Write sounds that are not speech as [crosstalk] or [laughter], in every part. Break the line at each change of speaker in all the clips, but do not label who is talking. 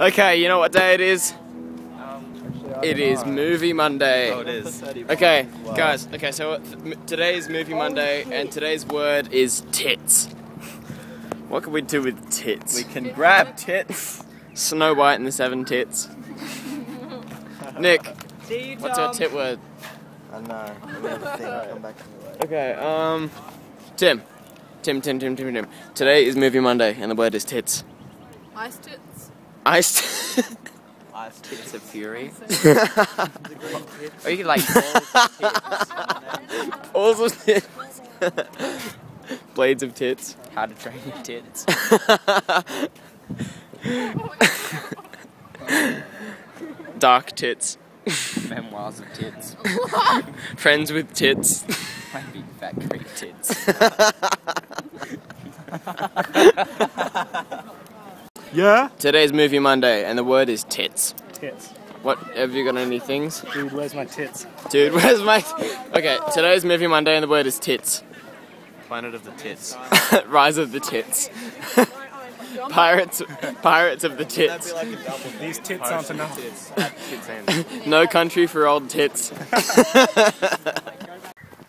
Okay, you know what day it is? It is Movie Monday.
Oh, it is.
Okay, guys. Okay, so today is Movie Monday, and today's word is tits. What can we do with tits?
We can grab tits.
Snow White and the Seven Tits. Nick, what's your tit word?
I know. Let me have a think. Come back to.
Okay, um, Tim. Tim, Tim, Tim, Tim, Tim. Today is Movie Monday, and the word is tits.
Ice tits.
Iced.
Ice tits of fury. [laughs] [laughs]
or you could like balls of tits. [laughs] Blades of tits.
How to train your tits.
Dark tits.
Memoirs of tits.
Friends with tits.
My big fat Greek tits.
Yeah?
Today's Movie Monday, and the word is tits.
Tits.
What have you got any things?
Dude, where's my tits?
Dude, [laughs] where's my. Okay, today's Movie Monday, and the word is tits.
Planet of the tits. [laughs]
Rise of the tits. [laughs] Pirates, pirates of the tits.
like.
These tits aren't enough.
Tits. tits and
No country for old tits.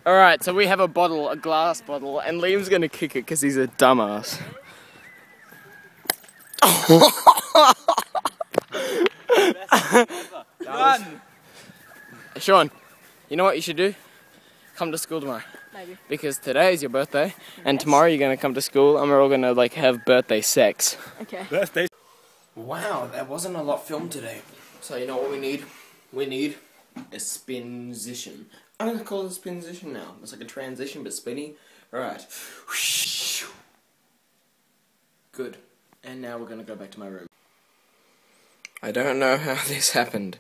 Alright, so we have a bottle, a glass bottle, and Liam's gonna kick it because he's a dumbass.
Run!
Sean, you know what you should do? Come to school tomorrow.
Maybe.
Because today is your birthday, and tomorrow you're gonna come to school, and we're all gonna like have birthday sex.
Okay.
Birthday.
Wow, there wasn't a lot filmed today. So you know what we need? We need a spinzition. I'm gonna call it a spinzition now. It's like a transition but spinny. Alright. Good. And now we're gonna go back to my room. I don't know how [laughs] this happened.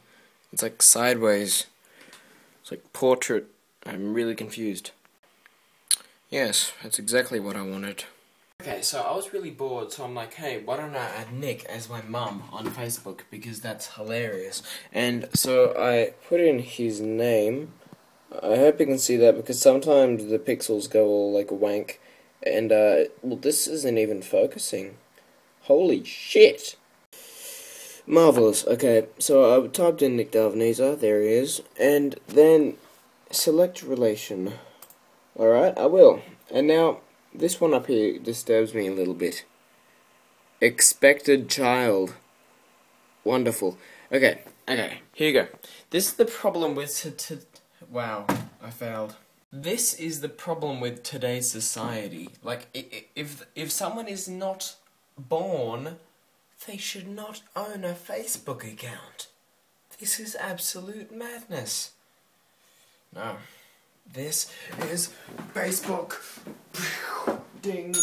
It's like sideways. It's like portrait. I'm really confused. Yes, that's exactly what I wanted. Okay, so I was really bored, so I'm like, hey, why don't I add Nick as my mum on Facebook because that's hilarious. And so I put in his name. I hope you can see that because sometimes the pixels go all like wank. And, uh, well, this isn't even focusing. Holy shit! Marvelous. Okay, so I typed in Nick Dalvanese, there he is, and then select relation. Alright, I will. And now, this one up here disturbs me a little bit. Expected child. Wonderful. Okay, okay, here you go. This is the problem with wow, I failed. This is the problem with today's society. Like, if if someone is not born, they should not own a Facebook account. This is absolute madness. No, this is Facebook. Ding.